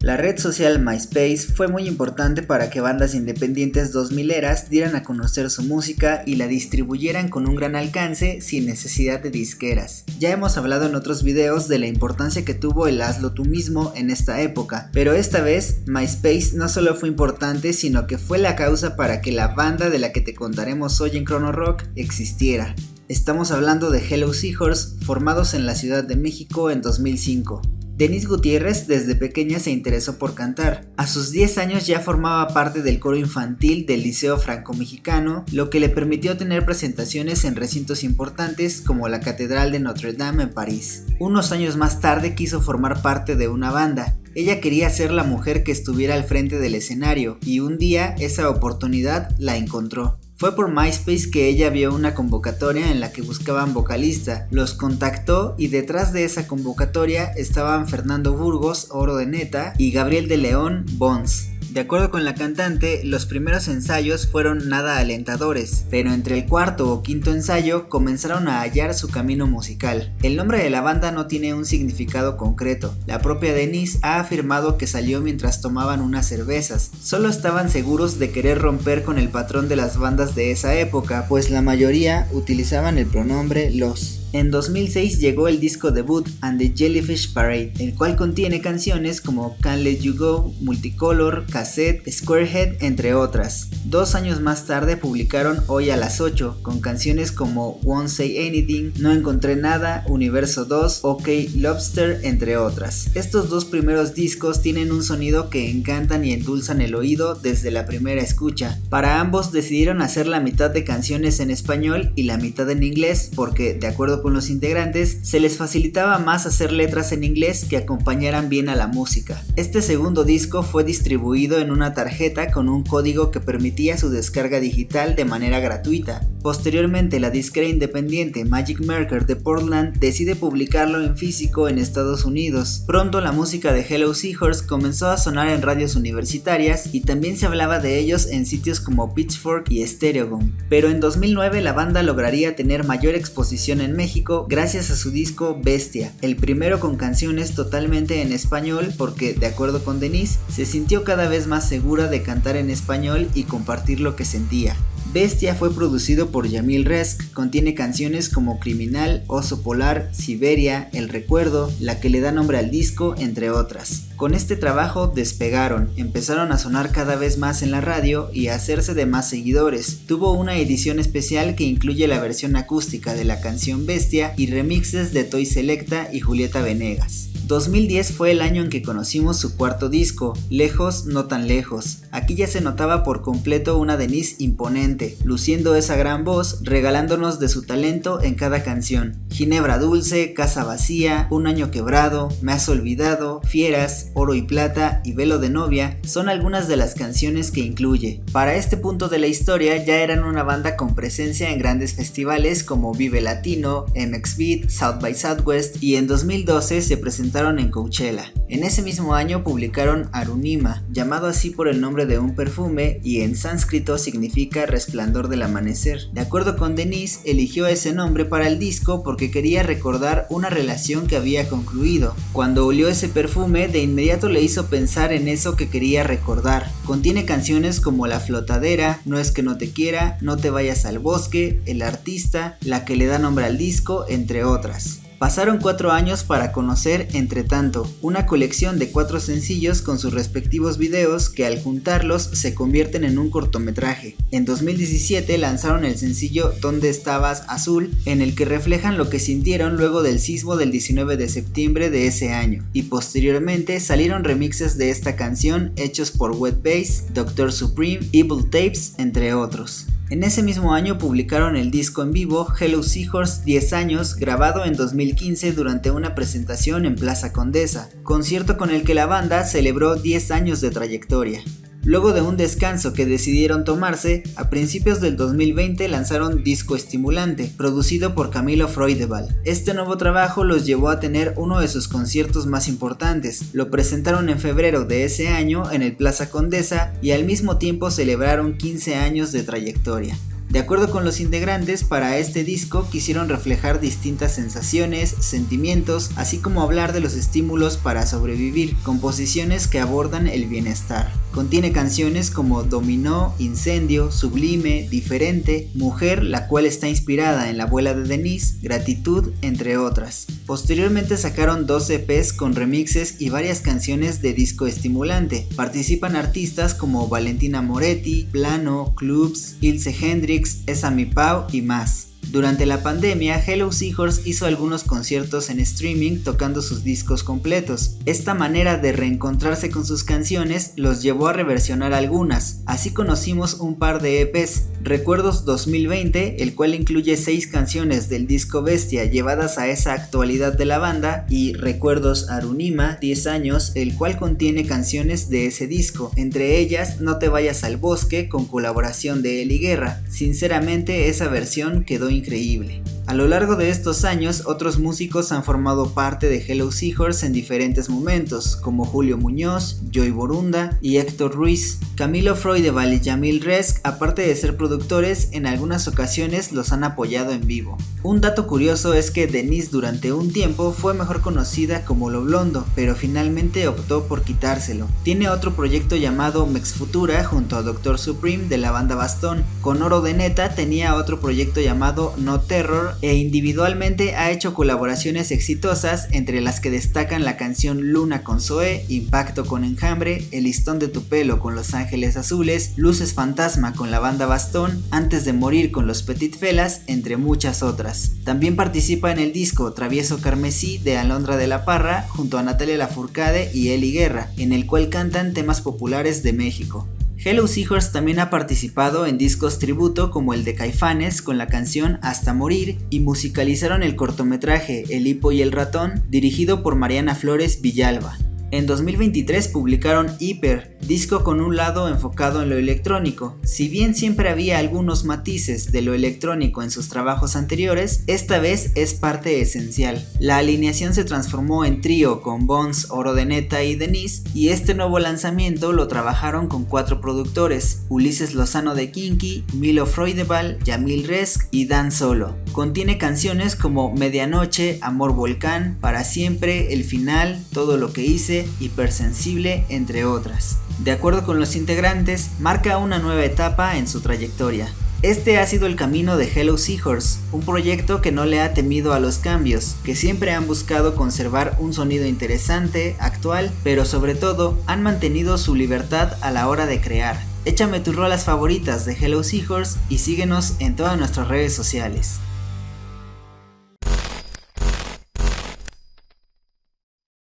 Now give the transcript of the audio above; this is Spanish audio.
La red social MySpace fue muy importante para que bandas independientes 2000eras dieran a conocer su música y la distribuyeran con un gran alcance sin necesidad de disqueras. Ya hemos hablado en otros videos de la importancia que tuvo el hazlo tú mismo en esta época, pero esta vez MySpace no solo fue importante sino que fue la causa para que la banda de la que te contaremos hoy en Chrono Rock existiera. Estamos hablando de Hello Seahorse, formados en la Ciudad de México en 2005. Denise Gutiérrez desde pequeña se interesó por cantar. A sus 10 años ya formaba parte del coro infantil del Liceo Franco-Mexicano, lo que le permitió tener presentaciones en recintos importantes como la Catedral de Notre Dame en París. Unos años más tarde quiso formar parte de una banda. Ella quería ser la mujer que estuviera al frente del escenario y un día esa oportunidad la encontró. Fue por MySpace que ella vio una convocatoria en la que buscaban vocalista, los contactó y detrás de esa convocatoria estaban Fernando Burgos, Oro de Neta, y Gabriel de León, Bones. De acuerdo con la cantante, los primeros ensayos fueron nada alentadores, pero entre el cuarto o quinto ensayo comenzaron a hallar su camino musical. El nombre de la banda no tiene un significado concreto. La propia Denise ha afirmado que salió mientras tomaban unas cervezas. Solo estaban seguros de querer romper con el patrón de las bandas de esa época, pues la mayoría utilizaban el pronombre los. En 2006 llegó el disco debut And the Jellyfish Parade, el cual contiene canciones como Can't Let You Go, Multicolor, Cassette, Squarehead, entre otras. Dos años más tarde publicaron Hoy a las 8, con canciones como Won't Say Anything, No Encontré Nada, Universo 2, OK Lobster, entre otras. Estos dos primeros discos tienen un sonido que encantan y endulzan el oído desde la primera escucha. Para ambos decidieron hacer la mitad de canciones en español y la mitad en inglés porque, de acuerdo con los integrantes, se les facilitaba más hacer letras en inglés que acompañaran bien a la música. Este segundo disco fue distribuido en una tarjeta con un código que permitía su descarga digital de manera gratuita. Posteriormente, la disquera independiente Magic Merker de Portland decide publicarlo en físico en Estados Unidos. Pronto la música de Hello Seahorse comenzó a sonar en radios universitarias y también se hablaba de ellos en sitios como Pitchfork y Stereogum. Pero en 2009 la banda lograría tener mayor exposición en México gracias a su disco Bestia, el primero con canciones totalmente en español porque, de acuerdo con Denise, se sintió cada vez más segura de cantar en español y compartir lo que sentía. Bestia fue producido por Yamil Resk, contiene canciones como Criminal, Oso Polar, Siberia, El Recuerdo, la que le da nombre al disco, entre otras. Con este trabajo despegaron, empezaron a sonar cada vez más en la radio y a hacerse de más seguidores. Tuvo una edición especial que incluye la versión acústica de la canción Bestia y remixes de Toy Selecta y Julieta Venegas. 2010 fue el año en que conocimos su cuarto disco, Lejos no tan lejos. Aquí ya se notaba por completo una Denise imponente, luciendo esa gran voz, regalándonos de su talento en cada canción. Ginebra Dulce, Casa Vacía, Un Año Quebrado, Me Has Olvidado, Fieras, Oro y Plata y Velo de Novia son algunas de las canciones que incluye. Para este punto de la historia ya eran una banda con presencia en grandes festivales como Vive Latino, MX Beat, South by Southwest y en 2012 se presentaron en Coachella. En ese mismo año publicaron Arunima, llamado así por el nombre de un perfume y en sánscrito significa resplandor del amanecer. De acuerdo con Denise, eligió ese nombre para el disco porque quería recordar una relación que había concluido. Cuando olió ese perfume, de inmediato le hizo pensar en eso que quería recordar. Contiene canciones como La Flotadera, No es que no te quiera, No te vayas al bosque, El artista, la que le da nombre al disco, entre otras. Pasaron cuatro años para conocer Entre tanto, una colección de cuatro sencillos con sus respectivos videos que al juntarlos se convierten en un cortometraje. En 2017 lanzaron el sencillo ¿Dónde estabas azul? en el que reflejan lo que sintieron luego del sismo del 19 de septiembre de ese año. Y posteriormente salieron remixes de esta canción hechos por Wet Bass, Doctor Supreme, Evil Tapes, entre otros. En ese mismo año publicaron el disco en vivo Hello Seahorse 10 años, grabado en 2015 durante una presentación en Plaza Condesa, concierto con el que la banda celebró 10 años de trayectoria. Luego de un descanso que decidieron tomarse, a principios del 2020 lanzaron Disco Estimulante, producido por Camilo Freudeval. Este nuevo trabajo los llevó a tener uno de sus conciertos más importantes. Lo presentaron en febrero de ese año en el Plaza Condesa y al mismo tiempo celebraron 15 años de trayectoria. De acuerdo con los integrantes, para este disco quisieron reflejar distintas sensaciones, sentimientos, así como hablar de los estímulos para sobrevivir, composiciones que abordan el bienestar. Contiene canciones como Dominó, Incendio, Sublime, Diferente, Mujer, la cual está inspirada en la abuela de Denise, Gratitud, entre otras. Posteriormente sacaron dos EPs con remixes y varias canciones de disco estimulante. Participan artistas como Valentina Moretti, Plano, Clubs, Ilse Hendrix, Esami Pau y más. Durante la pandemia, Hello Seahorse hizo algunos conciertos en streaming tocando sus discos completos. Esta manera de reencontrarse con sus canciones los llevó a reversionar algunas. Así conocimos un par de EPs, Recuerdos 2020, el cual incluye 6 canciones del disco Bestia llevadas a esa actualidad de la banda, y Recuerdos Arunima, 10 años, el cual contiene canciones de ese disco, entre ellas No te vayas al bosque con colaboración de Eli Guerra. Sinceramente esa versión quedó increíble. A lo largo de estos años, otros músicos han formado parte de Hello Seahorse en diferentes momentos, como Julio Muñoz, Joy Borunda y Héctor Ruiz. Camilo Freudeval y Jamil Resk, aparte de ser productores, en algunas ocasiones los han apoyado en vivo. Un dato curioso es que Denise durante un tiempo fue mejor conocida como Lo Blondo, pero finalmente optó por quitárselo. Tiene otro proyecto llamado Mex Futura junto a Doctor Supreme de la banda Bastón. Con Oro de Neta tenía otro proyecto llamado No Terror e individualmente ha hecho colaboraciones exitosas entre las que destacan la canción Luna con Zoe, Impacto con Enjambre, El listón de tu pelo con Los Ángeles Azules, Luces Fantasma con la banda Bastón, Antes de morir con los Petit Felas, entre muchas otras. También participa en el disco Travieso Carmesí de Alondra de la Parra junto a Natalia Lafourcade y Eli Guerra, en el cual cantan temas populares de México. Hello Seahorse también ha participado en discos tributo como el de Caifanes con la canción Hasta Morir y musicalizaron el cortometraje El Hipo y el Ratón dirigido por Mariana Flores Villalba. En 2023 publicaron Hyper, disco con un lado enfocado en lo electrónico. Si bien siempre había algunos matices de lo electrónico en sus trabajos anteriores, esta vez es parte esencial. La alineación se transformó en trío con Bones, Oro de Neta y Denise, y este nuevo lanzamiento lo trabajaron con cuatro productores, Ulises Lozano de Kinky, Milo Freudeval, Yamil Resk y Dan Solo. Contiene canciones como Medianoche, Amor Volcán, Para Siempre, El Final, Todo lo que hice, hipersensible, entre otras. De acuerdo con los integrantes, marca una nueva etapa en su trayectoria. Este ha sido el camino de Hello Seahorse, un proyecto que no le ha temido a los cambios, que siempre han buscado conservar un sonido interesante, actual, pero sobre todo han mantenido su libertad a la hora de crear. Échame tus rolas favoritas de Hello Seahorse y síguenos en todas nuestras redes sociales.